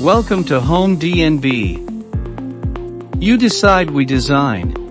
Welcome to Home DNB. You decide we design.